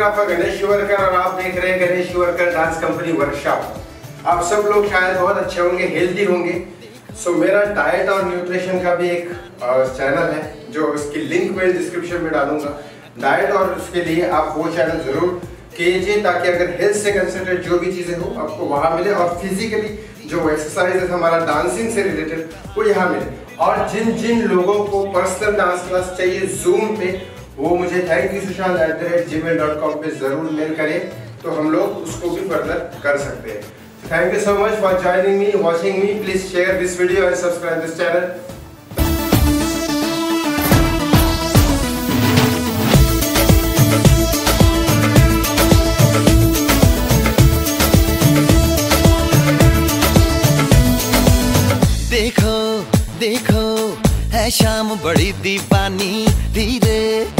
Choreographer Ganesh Shivarkar और आप देख रहे हैं Ganesh Shivarkar dance company workshop. आप सब लोग शायद बहुत अच्छे होंगे हेल्दी होंगे। सो मेरा डाइट और न्यूट्रिशन का भी एक चैनल है, जो इसकी लिंक मैं डिस्क्रिप्शन में डालूँगा। डाइट और उसके लिए आप वो चैनल ज़रूर कीजिए, ताकि अगर हेल्थ से कंसल्टेड जो भी चीज़ें हो, आपको वहाँ मिले और फिजिकली जो एक्सरसाइज हमारा डांसिंग से रिलेटेड वो यहाँ मिले। और जिन जिन लोगों को पर्सनल डांस क्लास चाहिए जूम पे वो मुझे thank you Sushant at the rate Gmail dot com पर ज़रूर मेल करें तो हम लोग उसको भी फर्दर कर सकते हैं। Thank you so much for joining me watching me please share this video and subscribe this channel देखो देखो, है शाम बड़ी दीवानी, धीरे।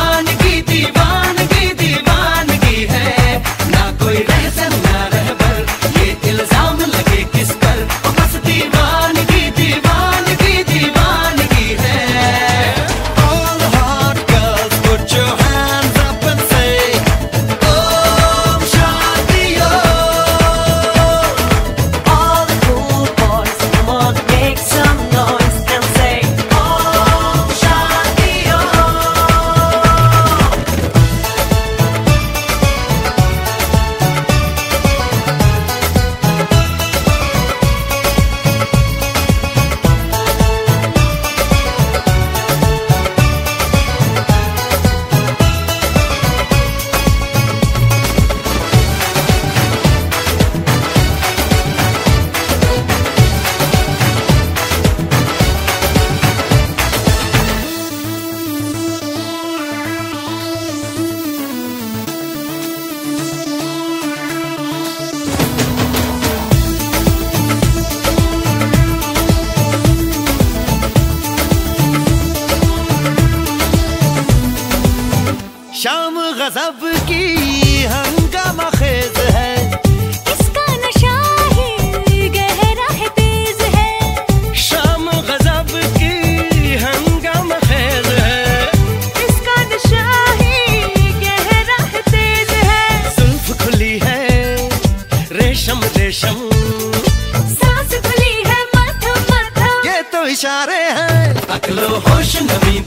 इशारे हैं। अकलो होश नमी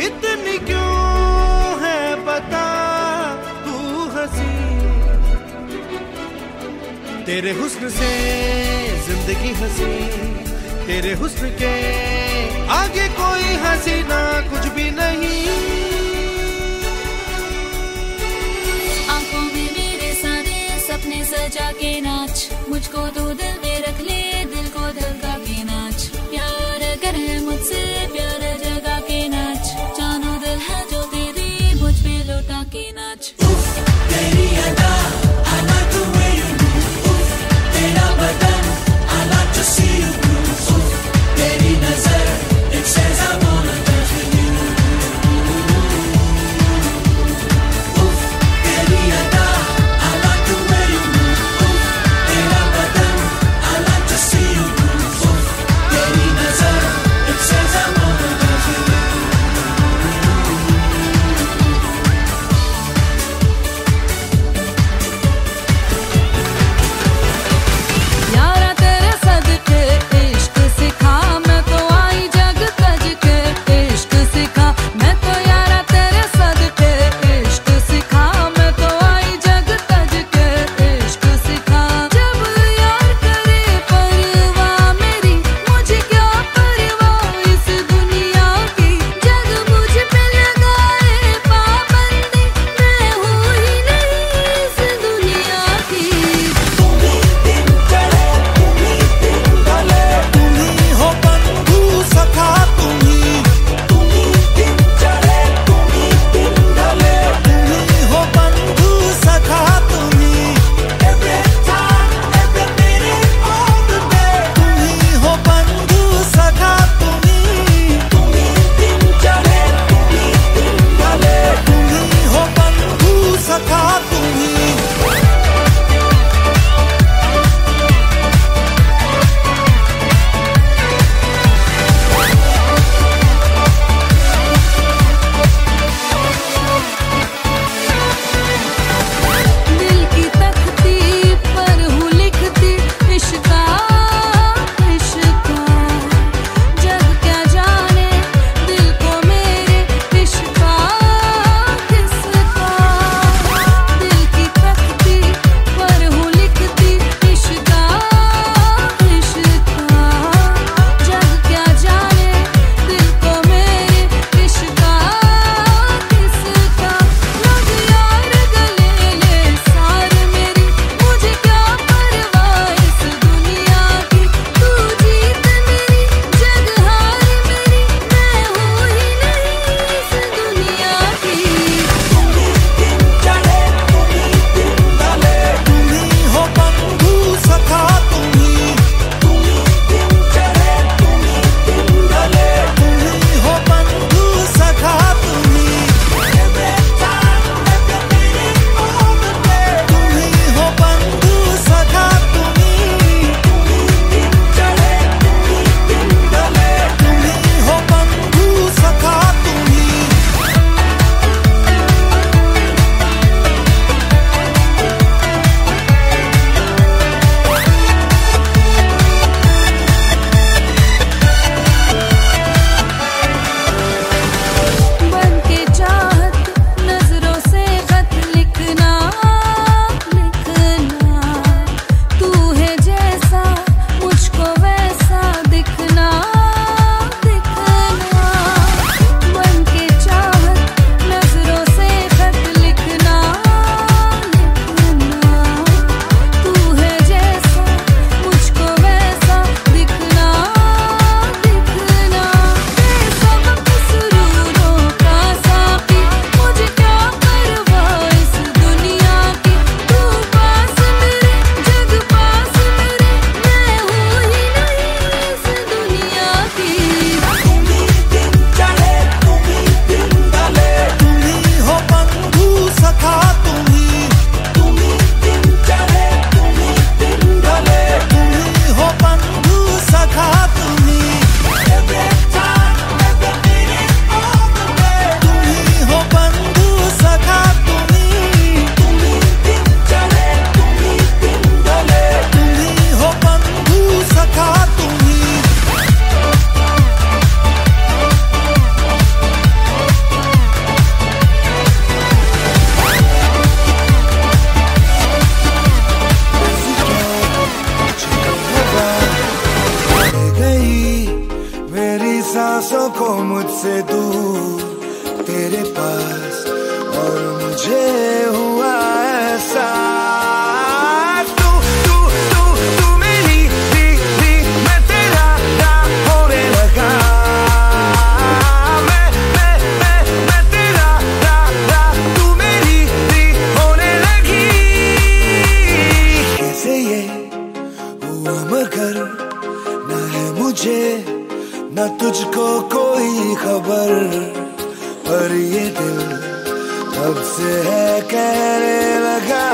इतनी क्यों है बता? तू हसी। तेरे हुस्न से ज़िंदगी हसी। तेरे हुस्न के आगे कोई हसी ना, कुछ भी नहीं। मेरे साथ सपने सजा के नाच। मुझको तो दूध से दूर ना तुझको कोई खबर पर ये दिल तब से है कहने लगा।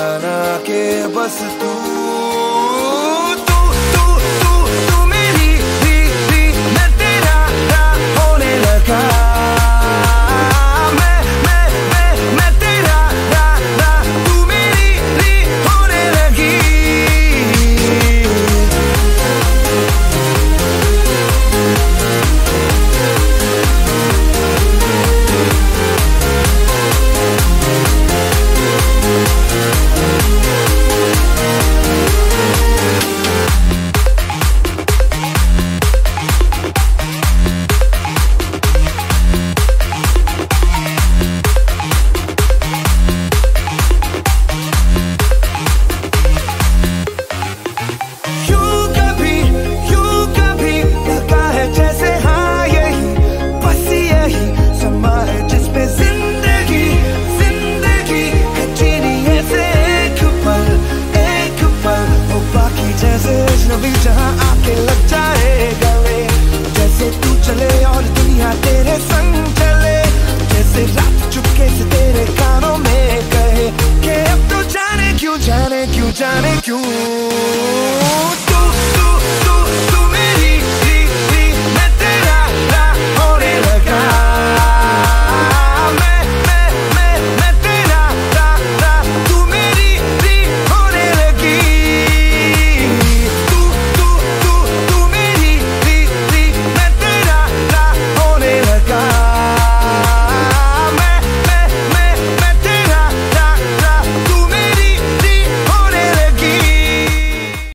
बना के बस तू। Johnny